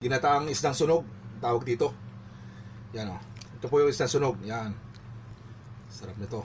Ginataang isdang sunog, tawag dito. Yan o. Ito po yung isdang sunog. Yan. Sarap nito.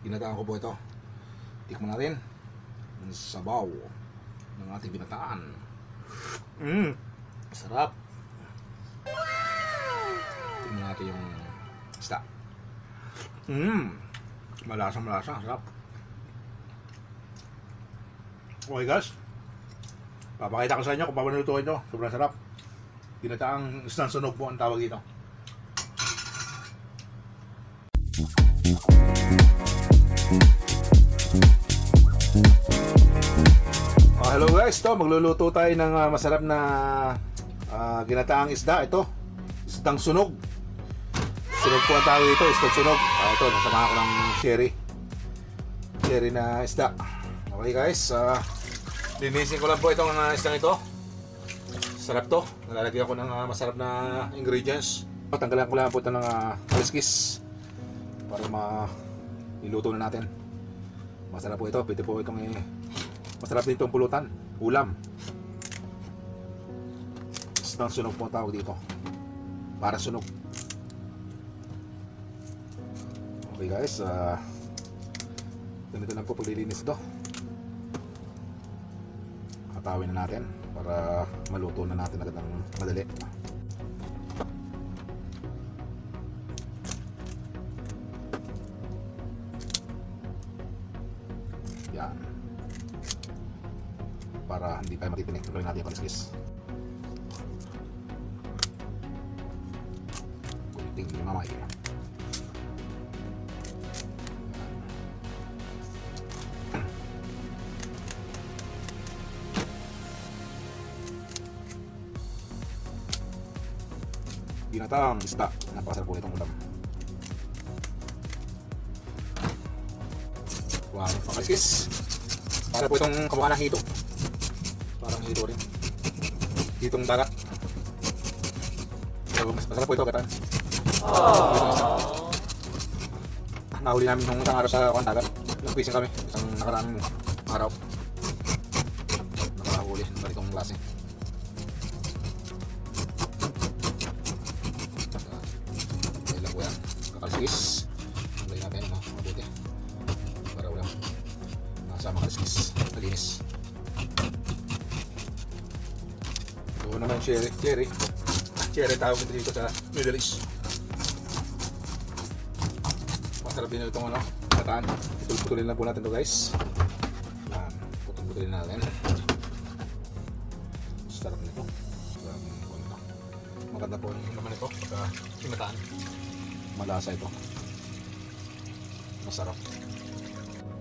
Ginataan ko po ito. Tikman natin. Ang sabaw ng ating ginataan. Mmm. Sarap. Tingnan natin yung isda. Mmm. Malasa, malasa. Sarap. Okay guys. Papakita ko sa inyo kung paano lutuin ito. Sobrang sarap. Ginataang isang sunog po ang tawag dito. Oh, hello guys, to magluluto tayo ng ah, masarap na ah, ginataang isda. Ito, isdang sunog. Sunog po ang tawag dito, isdang sunog. Ah, ito, nasamahan ko ng sherry. Sherry na isda. Okay guys, ah, linisin ko lang po itong ah, isdang ito. Sarap to. Nalalagyan ko ng ah, masarap na ingredients. Tanggalan ko lang po ito ng uh, kaliskis para ma iluto na natin. Masarap po ito. Pwede po itong eh, masarap din itong pulutan. Ulam. Isang sunog po tawag dito. Para sunog. Okay guys, ah ganito lang po paglilinis ito. Katawin na natin para maluto na natin agad ng madali. Yan. Para hindi tayo matitinik. Tuloy natin yung kaliskis. Kunting mamay. Ginatang isda. Napakasarap po itong ulam. Wow, pakaliskis. Para po itong kamukha ng hito. Parang hito rin. Hitong dagat. So, mas masarap po ito kataan. Nahuli namin nung isang araw sa kuwan dagat. Nag-fishing kami. Isang nakaraang araw. Nakahuli ng ganitong klase. Kakalskis. Tanggalin natin mga mabuti. Para walang nasa makalskis. Malinis. Ito naman cherry. Cherry. Cherry tawag ito dito sa Middle East. Masarap din itong ano. Kataan. Putul-putulin lang po natin to guys. Putul-putulin natin. Sarap nito. Nito. Maganda po yung naman ito. Pagka kimataan. Malasa ito. Masarap.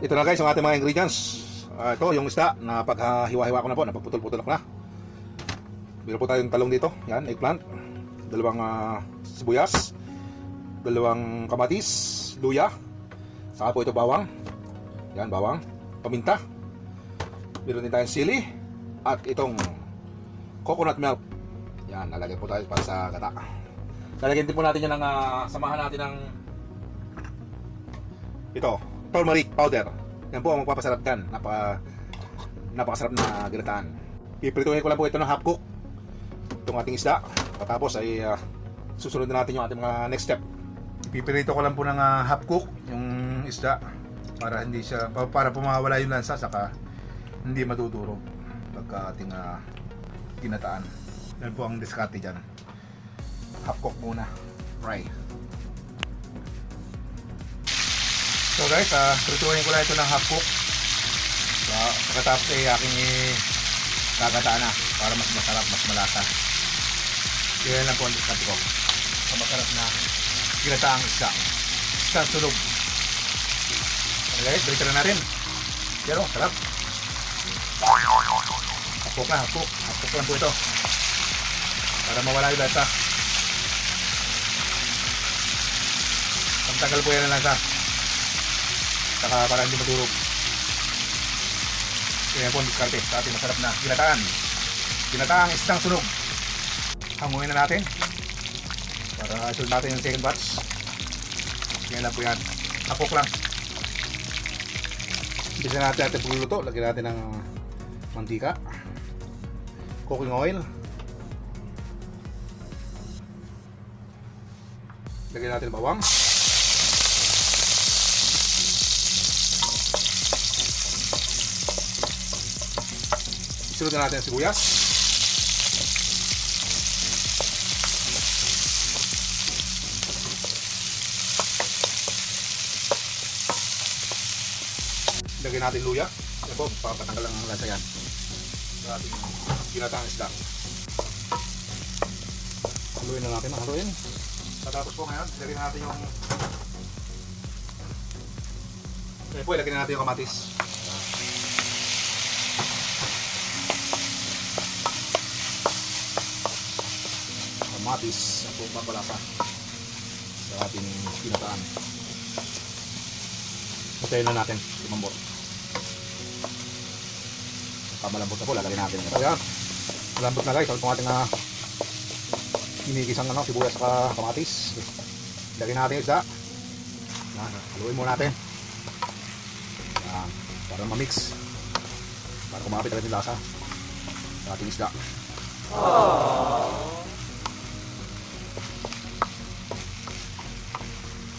Ito na guys ang ating mga ingredients. Ah, ito yung isda na paghiwa-hiwa ko na po, napagputol-putol ko na. Meron po tayong talong dito. Yan, eggplant. Dalawang ah, sibuyas. Dalawang kamatis, luya. Saka po ito bawang. Yan, bawang. Paminta. Meron din tayong sili. At itong coconut milk. Yan, lalagyan po tayo para sa gata. Lalagyan din po natin yan ng ah, samahan natin ng ito, turmeric powder. Yan po ang magpapasarap kan. Napaka napakasarap na ginataan. Piprituhin ko lang po ito ng half cook. Itong ating isda. Patapos ay ah, susunod na natin yung ating mga next step. Pipirito ko lang po ng ah, half cook yung isda para hindi siya pa- para pumawala yung lansa saka hindi madudurog pagka ating ah, ginataan. Yan po ang diskarte dyan. Half cook muna. Fry. So guys, ah, prituhin ko lang ito ng half cook. So, pagkatapos ay aking kagataan na para mas masarap, mas malasa. Kaya lang po ang diskarte ko. Ang masarap na ginataang isda. Isda sunog. Okay guys, balikan na natin. Pero, sarap. Half cook na. Half cook lang po ito. Para mawala yung lasa. tanggal po yan ng lansa saka para hindi matulog. Kaya po ang diskarte sa ating masarap na ginataan. Ginataang isang sunog. Hanguin na natin. Para isolve natin yung second batch. Kaya lang po yan. Apok lang. Umpisa natin natin pagluluto. Lagyan natin ng mantika. Cooking oil. Lagyan natin bawang. Isunod na natin ang sibuyas. Lagyan natin luya. Yan po, papatanggal lang ang lasa yan. Sa ating ginataang isda. Haluin na natin, haluin. Patapos po ngayon, lagyan na natin yung eh po, ilagyan na natin yung kamatis. Kamatis, ang po papalasa sa ating pinataan. Hintayin na natin, lumambot. Pamalambot na po, lalagyan natin. Ito yan. Malambot na guys, ito ating uh, kinikisang ano, sibuyas sa kamatis. Lagyan natin isda. Yan, haluin muna natin. Yan, para ma-mix. Para kumapit agad yung lasa sa ating isda.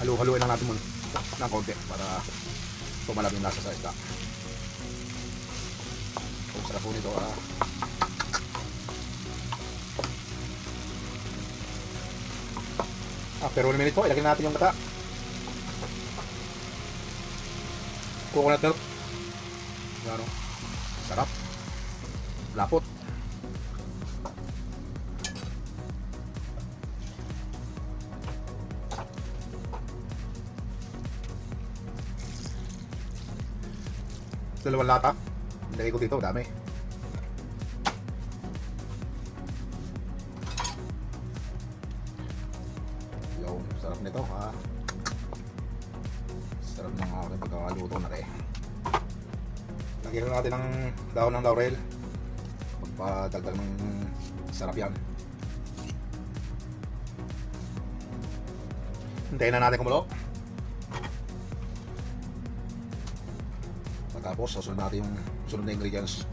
Halu-haluin lang natin muna ng konti para tumalab yung lasa sa isda. Ang sarap po nito ah. After 1 minute po, ilagay natin yung kata. Coconut milk. Ano? Sarap. Lapot. Dalawang lata. Ilagay ko dito, dami. Yo, sarap nito ha. Sarap ng aking pagkakaluto na rin. Lagyan na natin ng dahon ng laurel. Magpadagdag ng sarap yan. Hintayin na natin kumulo. Pagkapos, sasunod natin yung sunod na ingredients.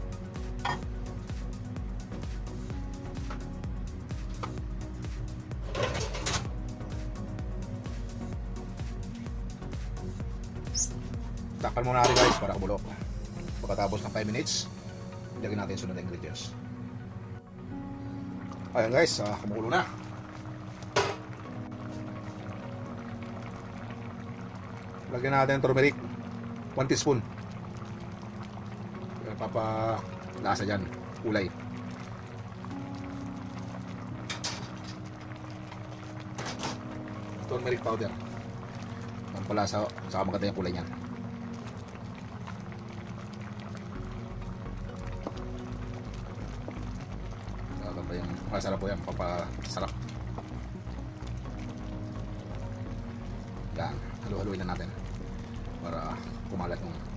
Takpan muna natin guys para kumulo. Pagkatapos ng 5 minutes, ilagay natin sunod na ingredients. Ayan guys, uh, kumukulo na. Lagyan natin turmeric. 1 teaspoon. Yan, Papa lasa dyan. Kulay. Turmeric powder. Pampalasa. Saka maganda yung kulay niyan. Maganda yung masarap po yan. Papasarap. Yan. Halu-haluin na natin. Para kumalat yung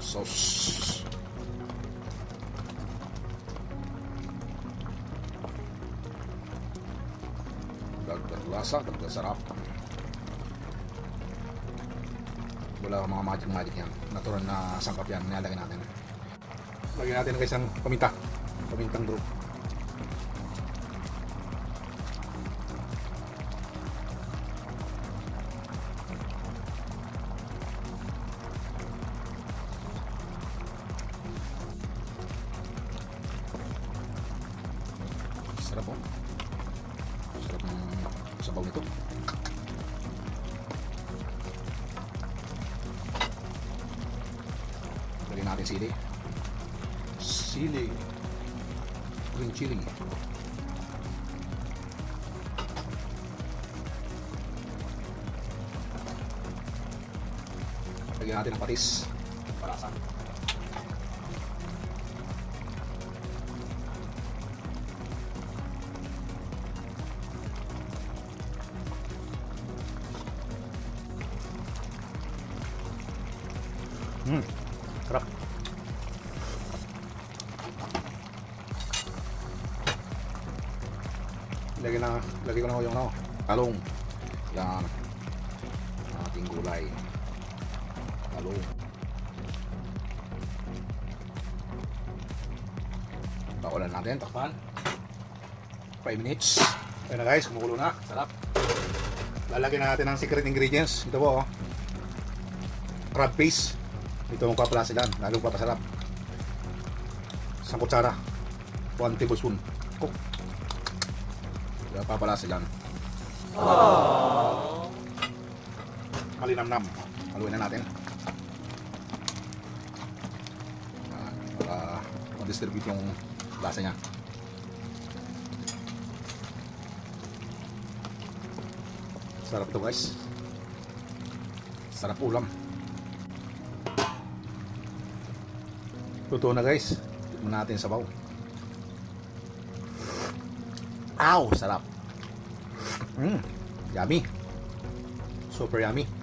sauce. Dagdag lasa, dagdag sarap. Wala mga magic magic yan. Na sangkap yan. Natin. Lagyan natin. Pamintang group. Sarap po. Sarap ng sabaw nito. Lagyan natin sili. Sili. Green chili. Lagyan natin ng patis. Palasa. Hmm. Sarap. Lagyan na, lagyan ko na yung ano, talong. Yan. Ating gulay. Talong. Bakulan natin, takpan. 5 minutes. Ayun na guys, kumukulo na. Sarap. lalagyan natin ng secret ingredients. Ito po, oh. Crab paste. Ito ang papalasilan. Lalong papasarap. Isang kutsara. 1 tablespoon. Cook. Kaya papalasilan. Malinamnam. Haluin na natin. Ah, Para ma-distribute yung lasa niya. Sarap ito guys. Sarap ulam. Totoo na guys. Tikman natin sa baw. Ow! Sarap. Mm, yummy. Super yummy.